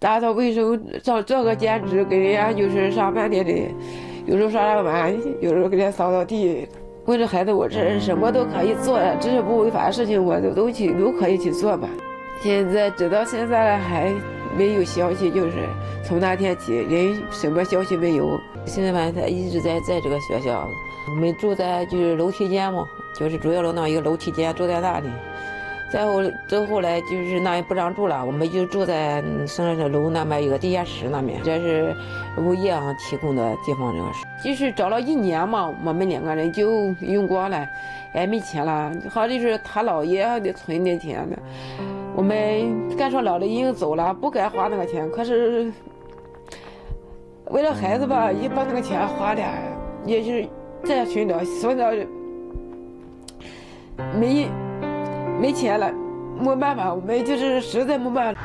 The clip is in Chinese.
打扫卫生，做做个兼职，给人家就是上饭店的，有时候刷刷碗，有时候给人家扫扫地。为了孩子，我这什么都可以做，只是不违法的事情，我都都去都可以去做吧。现在直到现在还没有消息，就是从那天起，连什么消息没有。现在吧，他一直在在这个学校，我们住在就是楼梯间嘛，就是主要楼那一个楼梯间，住在那里。再后，再后来就是那也不让住了，我们就住在上的楼那边有个地下室那边，这是物业啊提供的地方。这个是，就是找了一年嘛，我们两个人就用光了，也没钱了。好就是他姥爷得存点钱呢。我们该说姥姥已经走了，不该花那个钱，可是为了孩子吧，也把那个钱花了，也就是再寻找，寻找没。没钱了，没办法，我们就是实在没办法。